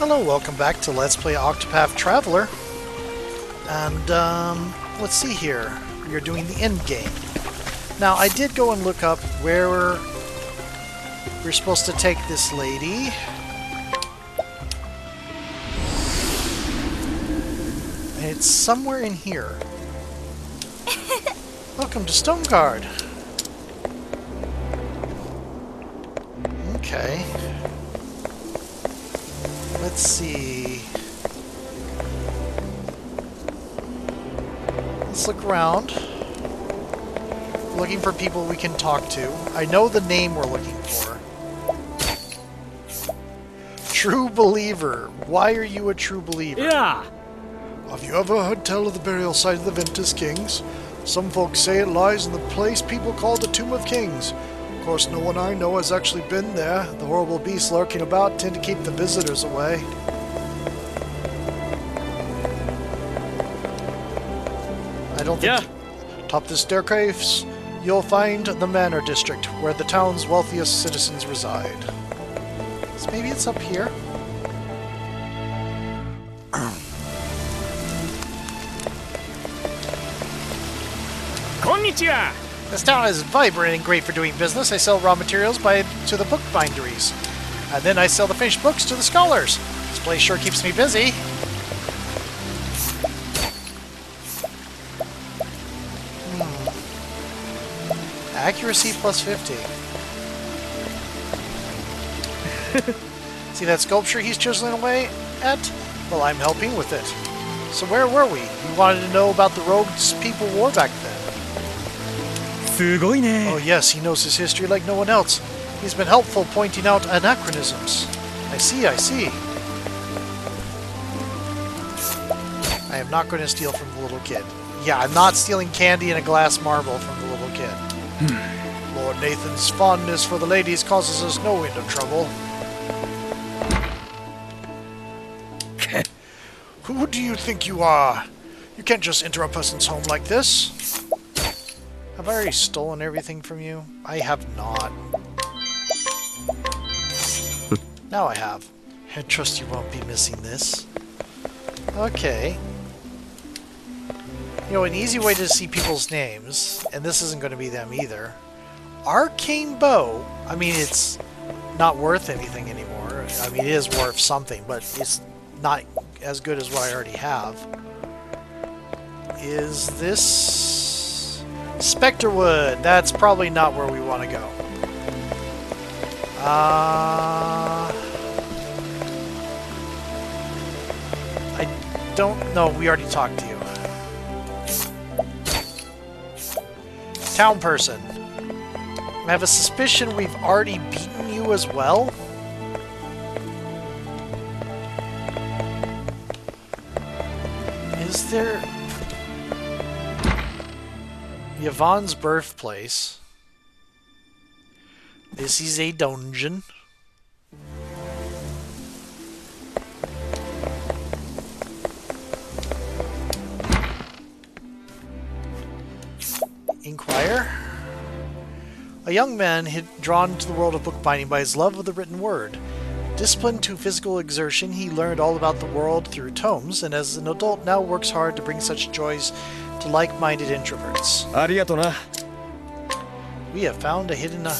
Hello, welcome back to Let's Play Octopath Traveler. And, um, let's see here. we are doing the end game. Now, I did go and look up where we're supposed to take this lady. And it's somewhere in here. Welcome to Stonegard. Okay. Let's see. Let's look around. Looking for people we can talk to. I know the name we're looking for. True believer. Why are you a true believer? Yeah. Have you ever heard tell of the burial site of the Ventus Kings? Some folks say it lies in the place people call the Tomb of Kings. Of course, no one I know has actually been there. The horrible beasts lurking about tend to keep the visitors away. I don't think... Yeah. Top the staircase, you'll find the Manor District, where the town's wealthiest citizens reside. So maybe it's up here? Konnichiwa. This town is vibrant and great for doing business. I sell raw materials by to the bookbinderies. And then I sell the finished books to the scholars. This place sure keeps me busy. Hmm. Accuracy plus 50. See that sculpture he's chiseling away at? Well, I'm helping with it. So where were we? You wanted to know about the rogues people wore back then. Oh yes, he knows his history like no one else. He's been helpful pointing out anachronisms. I see, I see. I am not going to steal from the little kid. Yeah, I'm not stealing candy and a glass marble from the little kid. Hmm. Lord Nathan's fondness for the ladies causes us no end of trouble. Who do you think you are? You can't just enter a person's home like this. Have I already stolen everything from you? I have not. now I have. I trust you won't be missing this. Okay. You know, an easy way to see people's names, and this isn't going to be them either. Arcane Bow. I mean, it's not worth anything anymore. I mean, it is worth something, but it's not as good as what I already have. Is this... Specterwood! That's probably not where we want to go. Uh... I don't know. We already talked to you. Town person. I have a suspicion we've already beaten you as well. Is there... Yvonne's birthplace. This is a dungeon. Inquire. A young man had drawn to the world of bookbinding by his love of the written word. Disciplined to physical exertion, he learned all about the world through tomes, and as an adult now works hard to bring such joys to like-minded introverts. ありがとな。 We have found a hidden... Uh,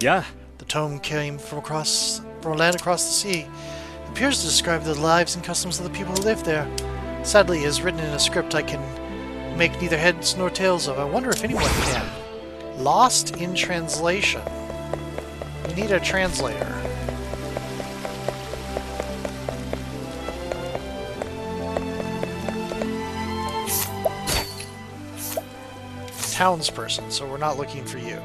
や the tome came from across from a land across the sea. It appears to describe the lives and customs of the people who live there. Sadly, it is written in a script I can make neither heads nor tails of. I wonder if anyone can. Lost in translation. We need a translator. Townsperson, so we're not looking for you.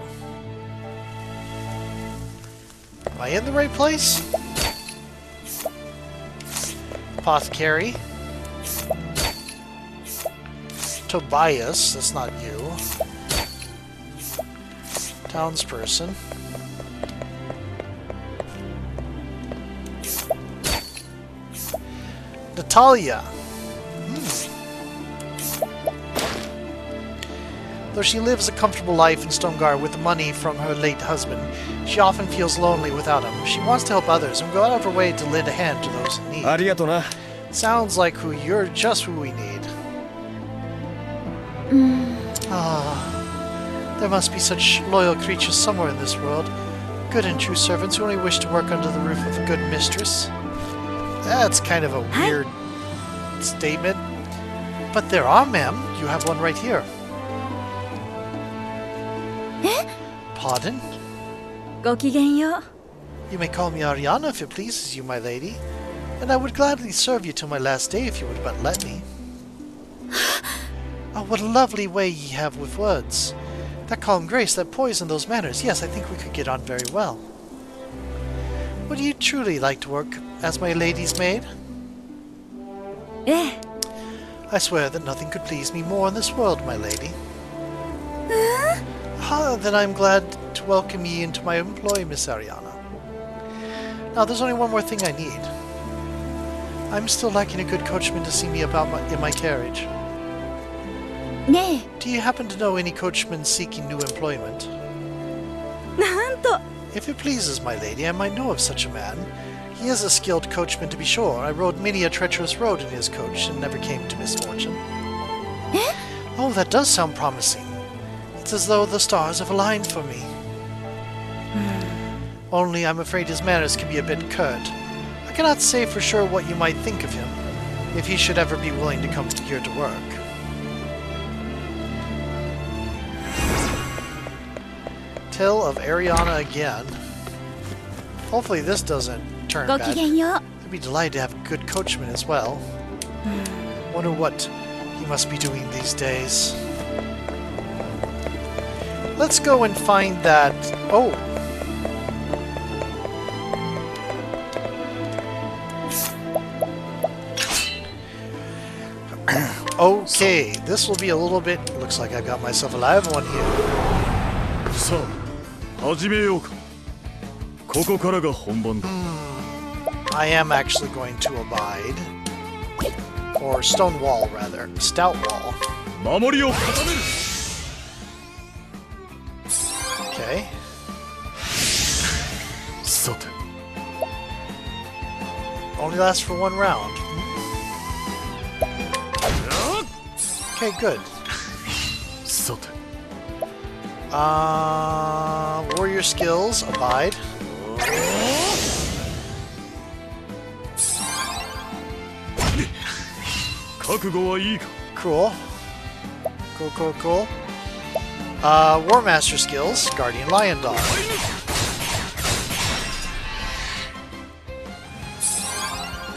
Am I in the right place? Apothecary. Tobias, that's not you. Townsperson. Natalia. Though she lives a comfortable life in Stonegard with money from her late husband, she often feels lonely without him. She wants to help others and go out of her way to lend a hand to those in need. Arigato Sounds like who you're just who we need. Mm. Ah, there must be such loyal creatures somewhere in this world. Good and true servants who only wish to work under the roof of a good mistress. That's kind of a weird statement. But there are, ma'am. You have one right here. Eh? Pardon? You may call me Arianna if it pleases you, my lady, and I would gladly serve you till my last day if you would but let me. oh, what a lovely way ye have with words. That calm grace, that poise, and those manners. Yes, I think we could get on very well. Would you truly like to work as my lady's maid? Eh. I swear that nothing could please me more in this world, my lady. Huh? Ah, then I'm glad to welcome ye into my employ, Miss Arianna. Now, there's only one more thing I need. I'm still lacking a good coachman to see me about my, in my carriage. Nee. Do you happen to know any coachmen seeking new employment? Nanto. If it pleases my lady, I might know of such a man. He is a skilled coachman to be sure. I rode many a treacherous road in his coach and never came to misfortune. Eh? Oh, that does sound promising. It's as though the stars have aligned for me. Hmm. Only I'm afraid his manners can be a bit curt. I cannot say for sure what you might think of him, if he should ever be willing to come here to work. Tale of Arianna again. Hopefully this doesn't turn bad. I'd be delighted to have a good coachman as well. Hmm. Wonder what he must be doing these days. Let's go and find that... Oh! okay, this will be a little bit... Looks like I've got myself a live one here. So, hmm, I am actually going to abide. Or stone wall, rather. Stout wall. Only lasts for one round. Okay, good. Uh, warrior skills, abide. Cool. Cool, cool, cool. Uh, War Master skills, Guardian Lion Dog.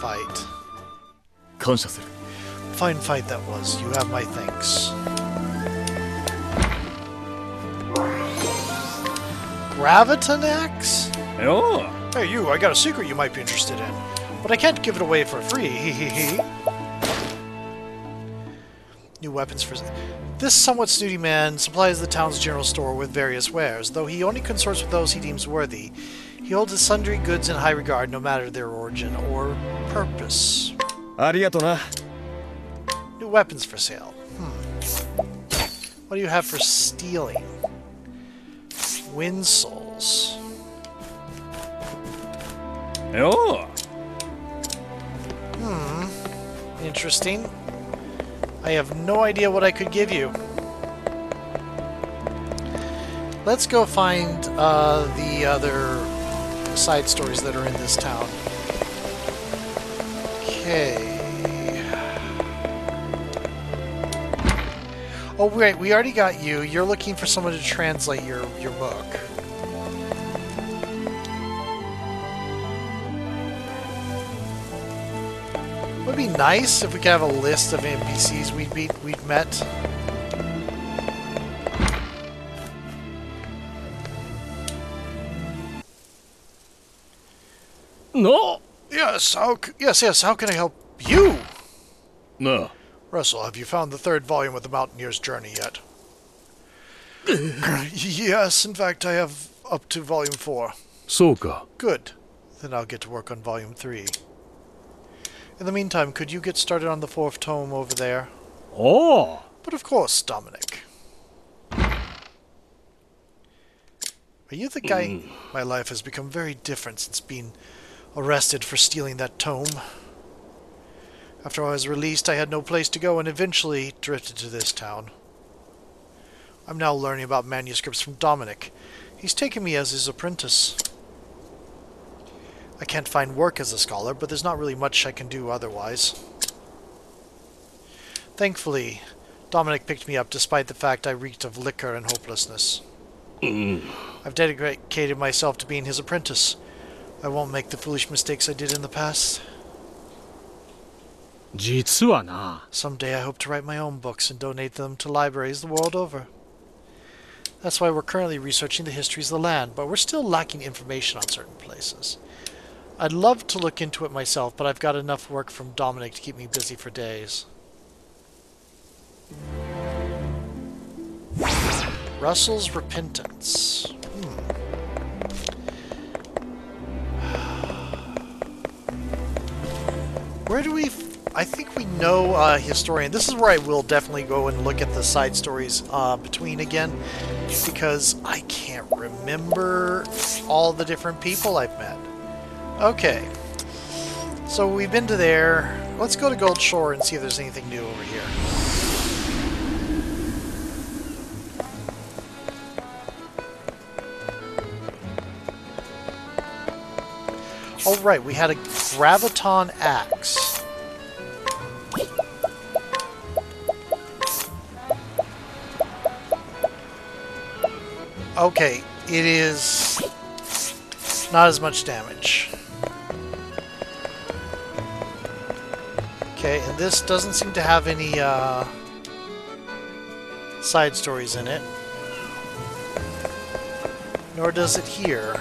fight. fight that was. You have my thanks. Graviton Axe? Oh. Hey, you, I got a secret you might be interested in. But I can't give it away for free, hee hee hee. New weapons for... This somewhat snooty man supplies the town's general store with various wares, though he only consorts with those he deems worthy. He holds the sundry goods in high regard, no matter their origin or purpose. New weapons for sale. Hmm. What do you have for stealing? Wind souls. Oh. Hmm. Interesting. I have no idea what I could give you. Let's go find uh, the other side stories that are in this town. Okay. Oh wait, we already got you. You're looking for someone to translate your your book. Would be nice if we could have a list of NPCs we'd beat we'd met. No. Yes, how... Yes, yes, how can I help you? No. Russell, have you found the third volume of The Mountaineer's Journey yet? yes, in fact, I have up to volume 4. Soka. Good. Then I'll get to work on volume 3. In the meantime, could you get started on the fourth tome over there? Oh! But of course, Dominic. Are you the guy... Mm. My life has become very different since being arrested for stealing that tome. After I was released, I had no place to go and eventually drifted to this town. I'm now learning about manuscripts from Dominic. He's taken me as his apprentice. I can't find work as a scholar, but there's not really much I can do otherwise. Thankfully, Dominic picked me up despite the fact I reeked of liquor and hopelessness. Mm. I've dedicated myself to being his apprentice. I won't make the foolish mistakes I did in the past. Someday I hope to write my own books and donate them to libraries the world over. That's why we're currently researching the histories of the land, but we're still lacking information on certain places. I'd love to look into it myself, but I've got enough work from Dominic to keep me busy for days. Russell's Repentance. Where do we... I think we know uh, Historian. This is where I will definitely go and look at the side stories uh, between again, because I can't remember all the different people I've met. Okay. So we've been to there. Let's go to Goldshore and see if there's anything new over here. Right, we had a Graviton Axe. Okay, it is not as much damage. Okay, and this doesn't seem to have any uh, side stories in it. Nor does it here.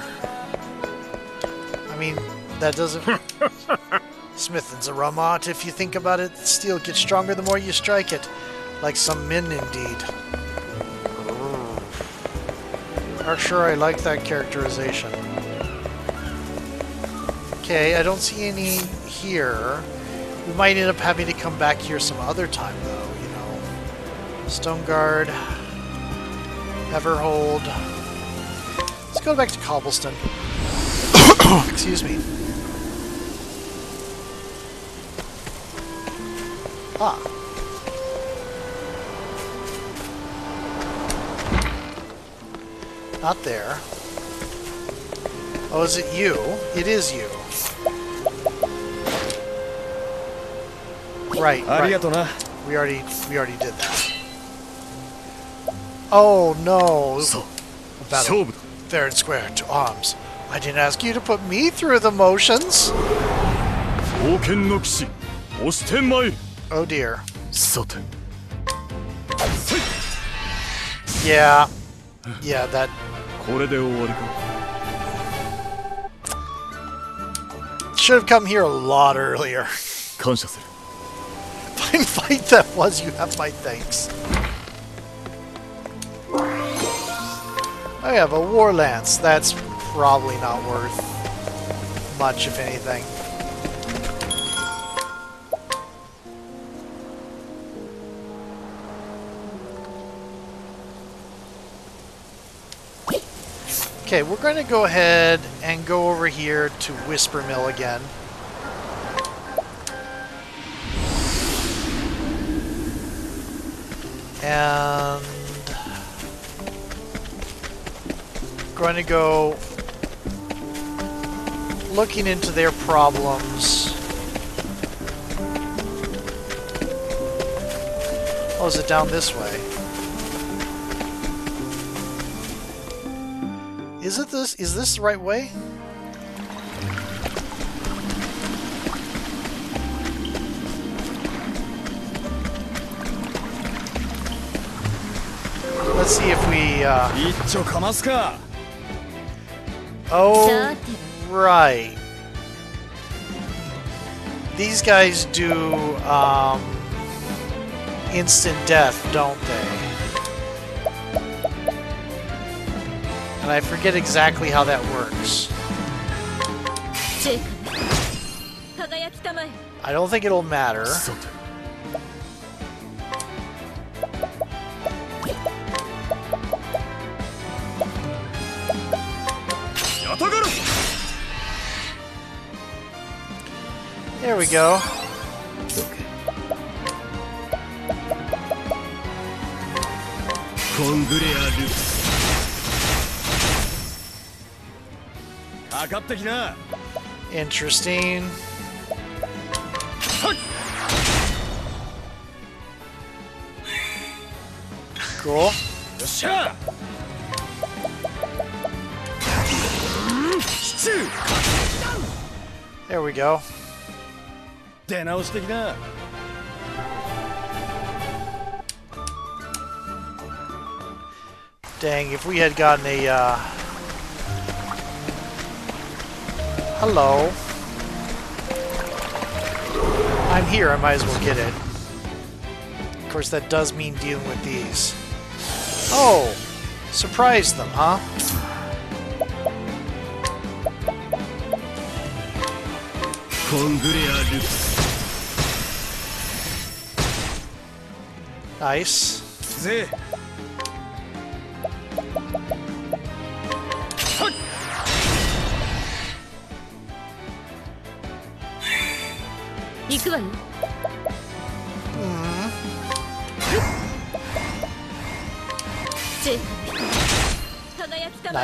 That doesn't... Smithing's a Ramat. If you think about it, steel gets stronger the more you strike it. Like some men, indeed. Not sure I like that characterization. Okay, I don't see any here. We might end up having to come back here some other time, though, you know. Stonegard. Everhold. Let's go back to Cobbleston. Excuse me. Ah. Not there. Oh, is it you? It is you. Right, right. We already we already did that. Oh no. Battle. Fair and square to arms. I didn't ask you to put me through the motions. Oh dear. Sultan. Yeah. Yeah, that... Should have come here a lot earlier. Fine fight that was, you have my thanks. I have a War Lance. That's probably not worth much, if anything. Okay, we're going to go ahead and go over here to Wispermill again. and going to go looking into their problems. Oh, is it down this way? Is it this? Is this the right way? Let's see if we, uh... Oh, right. These guys do, um... Instant death, don't they? And I forget exactly how that works. I don't think it'll matter. There we go. Okay. Interesting. Cool. There we go. Dang, if we had gotten a uh Hello. I'm here, I might as well get it. Of course, that does mean dealing with these. Oh! Surprise them, huh? Nice.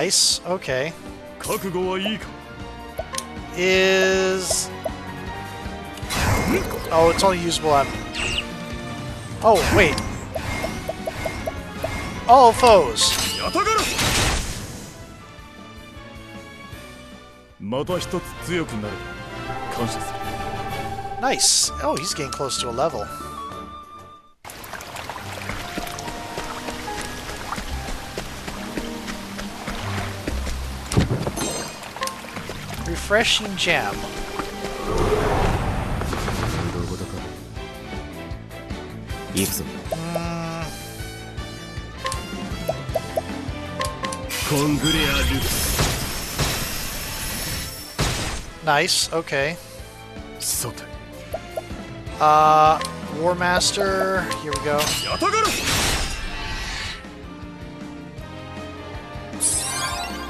Nice, okay. Is... Oh, it's only usable at Oh, wait. All foes! Nice! Oh, he's getting close to a level. refreshing gem. Mm. Nice, okay. Uh, War Master, here we go.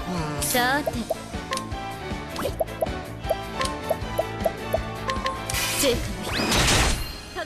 Hmm.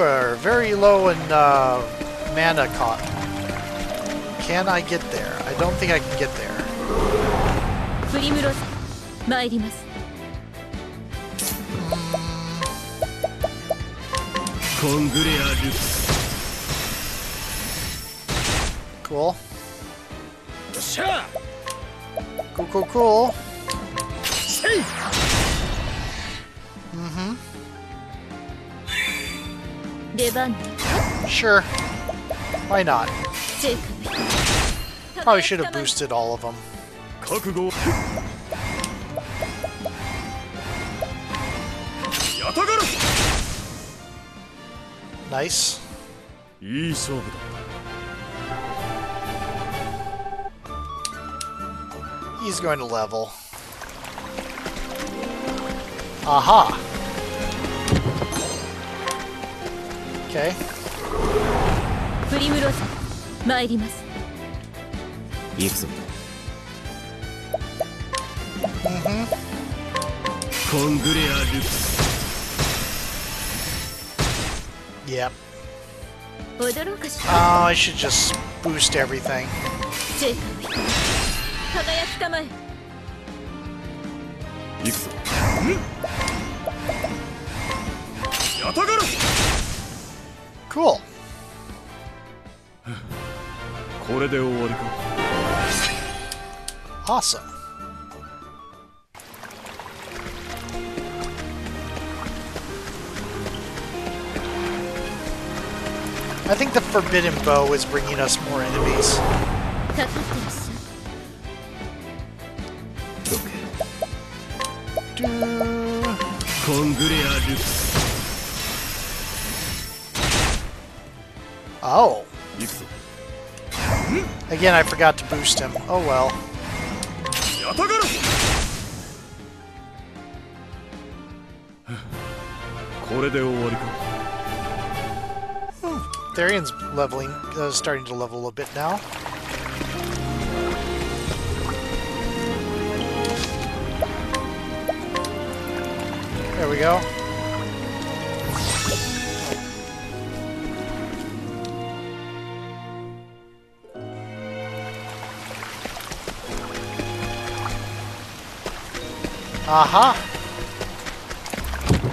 are very low in uh, mana caught. Can I get there? I don't think I can get there. Cool. Cool, cool, cool. Sure. Why not? Probably should have boosted all of them. Nice. He's going to level. Aha! Okay. プリムロス参ります行くぞコングレアル Yep. 踊ろうかしら Oh, I should just boost everything. ジ Cool. これで終わりか Awesome. I think the Forbidden Bow is bringing us more enemies. か Oh. Again, I forgot to boost him. Oh well. Therion's leveling, uh, starting to level a bit now. There we go. Aha!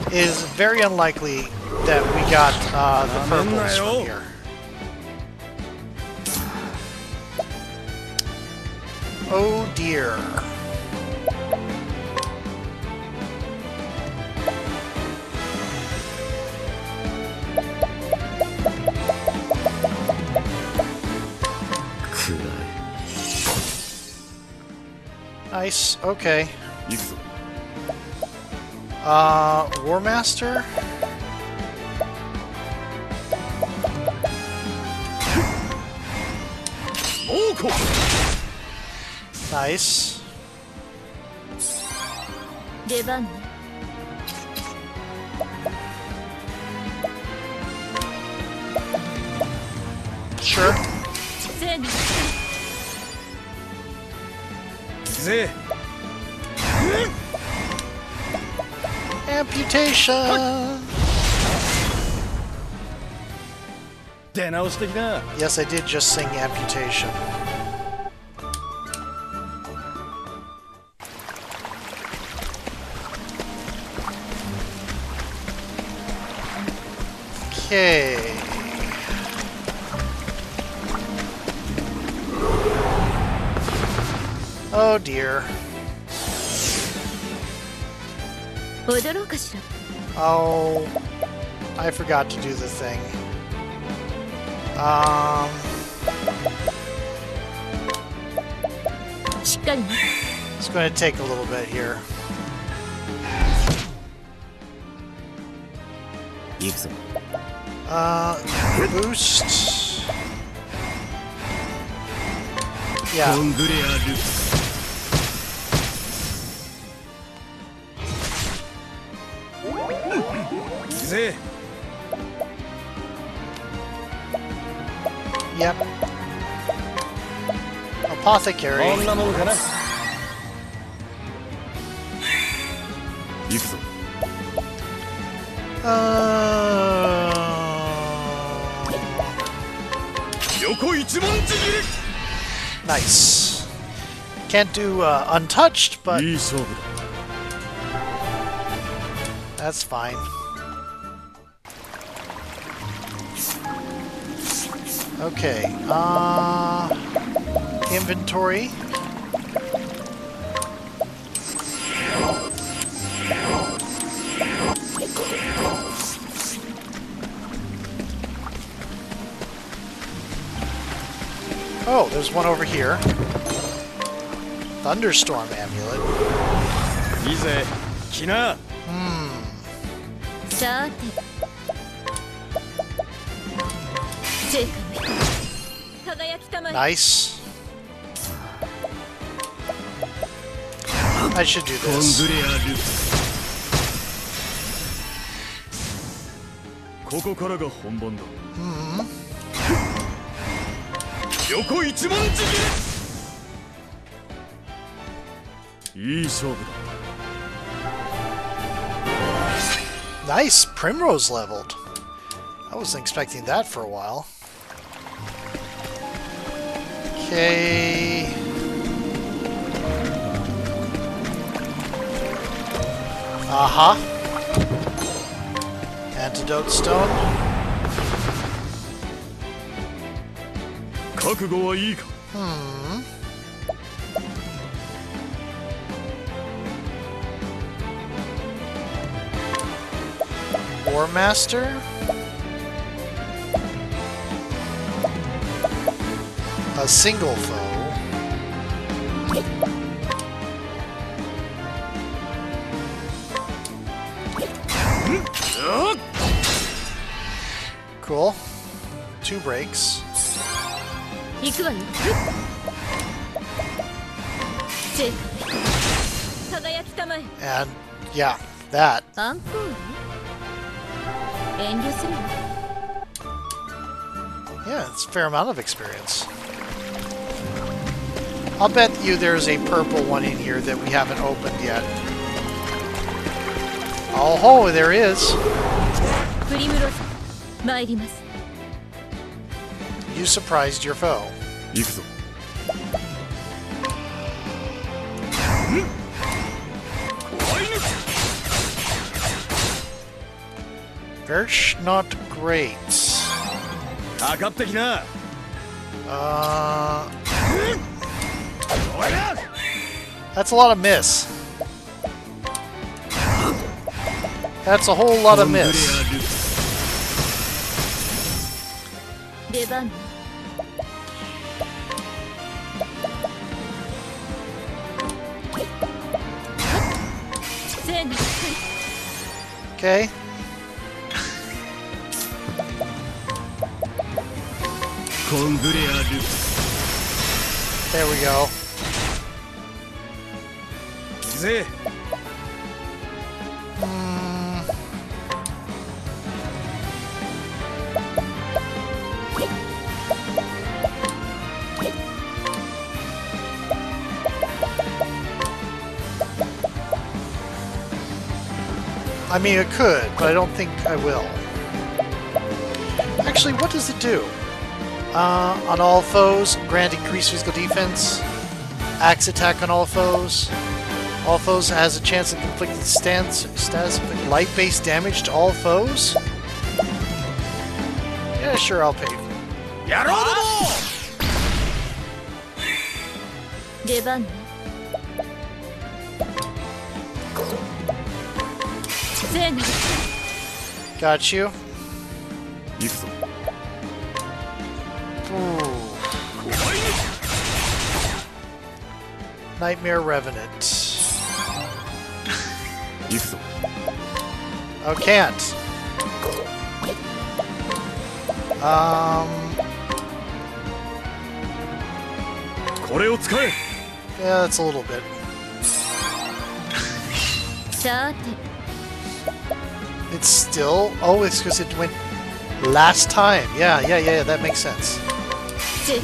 It is very unlikely that we got uh, the purples from here. Oh dear. Nice. Okay. Uh, War Master? Nice. Sure. Reputation! Denos the Yes, I did just sing amputation. Okay. Oh dear. Oh, I forgot to do the thing. Um. It's going to take a little bit here. Uh, boost. Yeah. Yep. Apothecary. Uh... Nice. Can't do uh, untouched, but that's fine. Okay. Uh, inventory. Oh, there's one over here. Thunderstorm amulet. い Nice. I should do this. Mm Primrose leveled. I wasn't expecting that for a while. Okay. Aha. Uh-huh. Antidote stone. Hmm. War Master? a single foe. Cool. Two breaks. And yeah, that. Yeah, it's a fair amount of experience. I'll bet you there's a purple one in here that we haven't opened yet. Oh ho, there is. You surprised your foe. Versh not great. Uh that's a lot of miss. That's a whole lot of miss. Okay. There we go. 行くぜ Mm, I mean, it could, but I don't think I will. Actually, what does it do? Uh, on all foes, grant increased physical defense. Axe attack on all foes. All foes has a chance of inflicting stance, status light-based damage to all foes. Yeah, sure, I'll pay. Yarrow! Got you. Ooh. Nightmare Revenant. 行くぞ Oh, can't. Um, これを使え yeah, that's a little bit. さーて It's still. Oh, it's because it went last time. Yeah, yeah, yeah. That makes sense. ジ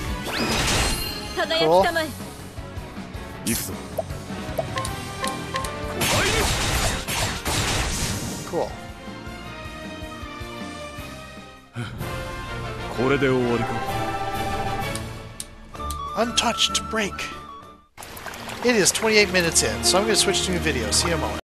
れで終わりか Untouched break. It is 28 minutes in, so I'm going to switch to new video. See you in a moment.